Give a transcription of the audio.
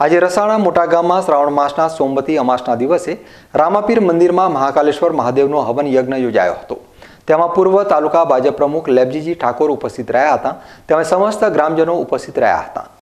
આજે રસાણા મોટા ગામમાં શ્રાવણ માસના સોમવતી અમાસના દિવસે રામાપીર મંદિરમાં મહાકાલેશ્વર મહાદેવનો હવન યજ્ઞ યોજાયો હતો. તેમાં પૂર્વ તાલુકા ભાજપ પ્રમુખ લેબજીજી ઠાકોર ઉપસ્થિત રહ્યા હતા. તેમજ સમસ્ત ગ્રામજનો ઉપસ્થિત રહ્યા હતા.